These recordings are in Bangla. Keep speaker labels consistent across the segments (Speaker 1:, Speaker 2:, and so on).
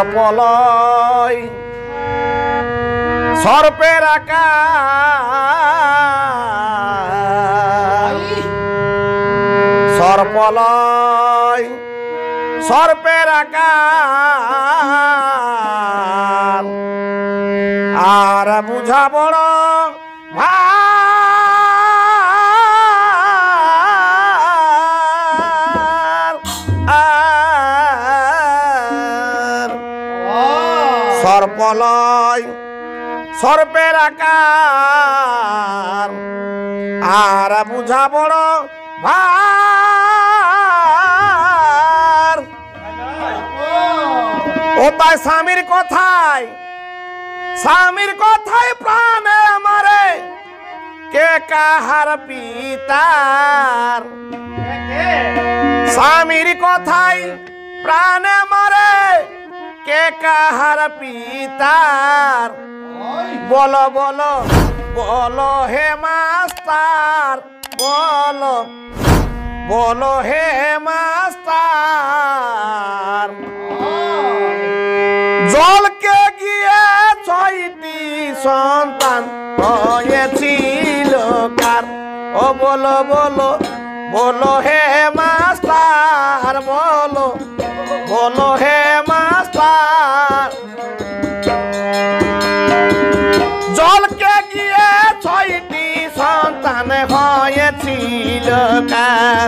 Speaker 1: সর্পলয়। সর্পের আকার সর্পলয়। সর্পের আকার আর বুঝা বড় সর্পলয় সর্পের আকার। আর বুঝা বড় ভার। ও তাই স্বামীর কথায় স্বামীর কথায় প্রাণে আমারে কে কাহার পিতার? স্বামীর কথায় প্রাণে মারে কে কাহার পিতার? বলো বলো বলো হে মাস্টার বলো বলো হে মাস্টার। জলকে গিয়ে ছয়টি সন্তান হয়েছিল কার? ও বলো বলো বলো হে মাস্টার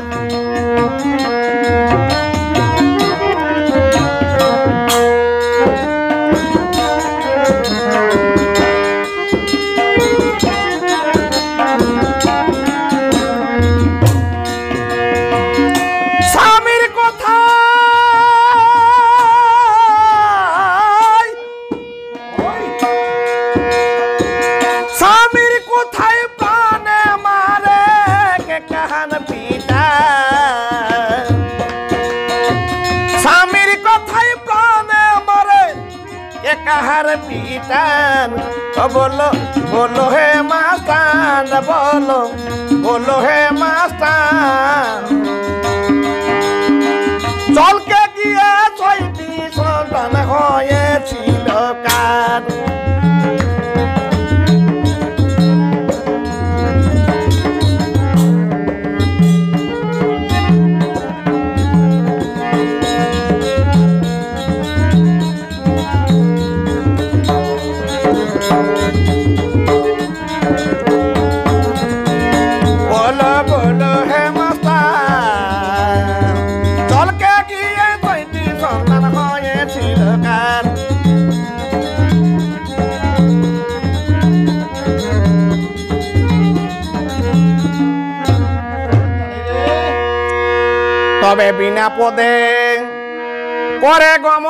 Speaker 1: কার ও বলো বলো হে মাস্তান বলো বলো হে মাস্তান তবে বিনা পদে করে গম।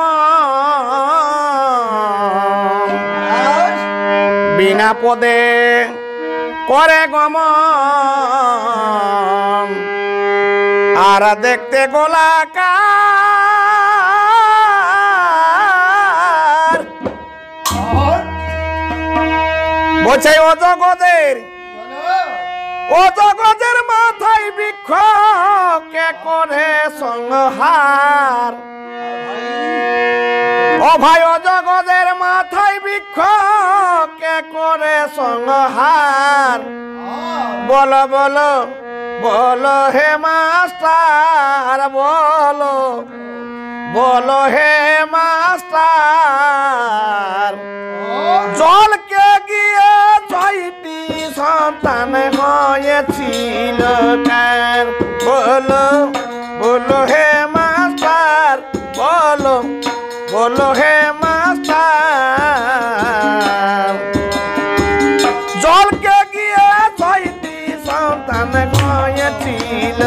Speaker 1: বিনা পদে করে গম। আর দেখতে গোলাকার। জগতের, ও জগতের মাথায় বৃক্ষ। কে করে সংহার। ও জগতের মাথায় বৃক্ষ, কে করে সংহার? বলো বলো বলো হে মাস্টার, বলো বলো হে মাস্টার। জলকে গিয়ে ছয়টি সন্তান হয়েছিল কার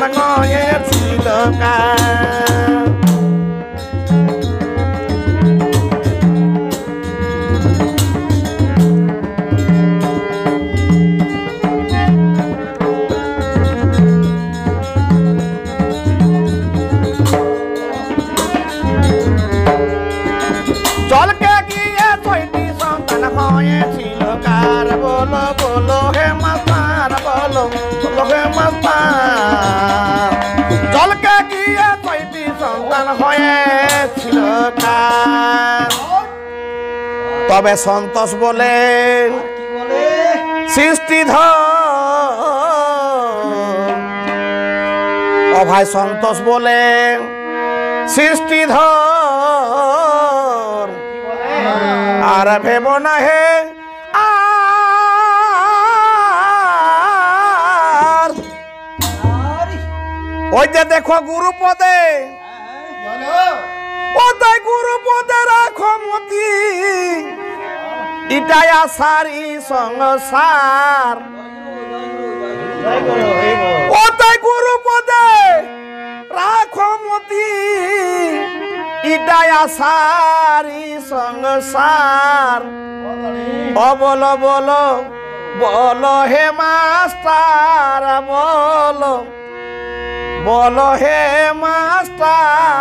Speaker 1: নাম গয়েছিল কার তবে সন্তোষ বলেন সৃষ্টিধর অভাই সন্তোষ বলেন সৃষ্টিধর আর ভেব না হে ওই যে দেখো গুরুপদে।
Speaker 2: বলো।
Speaker 1: ও তাই গুরুপদে রাখো মতি। ইটাই আসারি সংসার।
Speaker 2: জয় গুরু জয় গুরু
Speaker 1: ও তাই গুরুপদে রাখো মতি। ইটাই আসারি সংসার। অবল বল বল হে মাস্টার, বল। বল হে মাস্টার।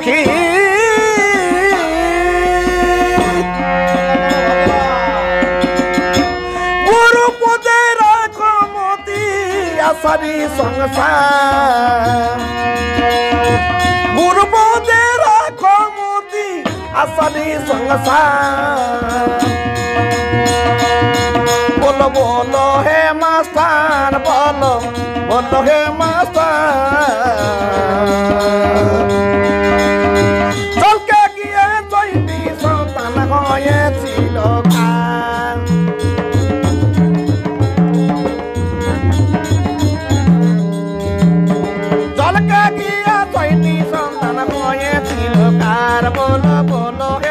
Speaker 1: সখী গুরুপদে রাখমতি আসারি সংসার। গুরুপদে রাখমতি আসারি সংসার। বলো বলো হে মাস্টার, বলো বলো হে মাস্টার। তার বলো বলো হে